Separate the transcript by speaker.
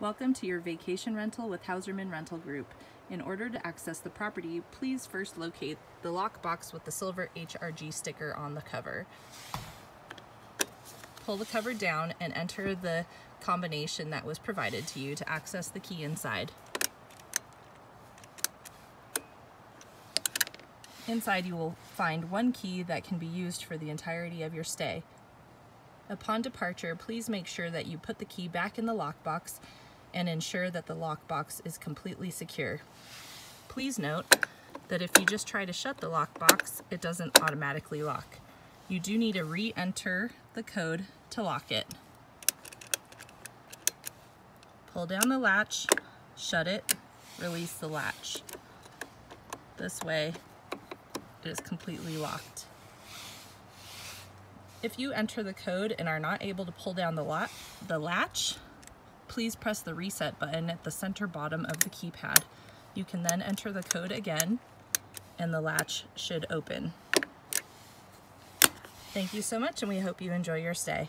Speaker 1: Welcome to your vacation rental with Hauserman Rental Group. In order to access the property, please first locate the lockbox with the silver HRG sticker on the cover. Pull the cover down and enter the combination that was provided to you to access the key inside. Inside you will find one key that can be used for the entirety of your stay. Upon departure, please make sure that you put the key back in the lockbox and ensure that the lockbox is completely secure. Please note that if you just try to shut the lockbox, it doesn't automatically lock. You do need to re-enter the code to lock it. Pull down the latch, shut it, release the latch. This way it is completely locked. If you enter the code and are not able to pull down the, the latch, please press the reset button at the center bottom of the keypad. You can then enter the code again and the latch should open. Thank you so much and we hope you enjoy your stay.